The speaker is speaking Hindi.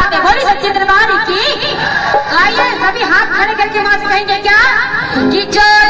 बात है, बोली सच्ची दरबारी की। आइए सभी हाथ खड़े करके वहाँ से कहेंगे, क्या? कि जोड़े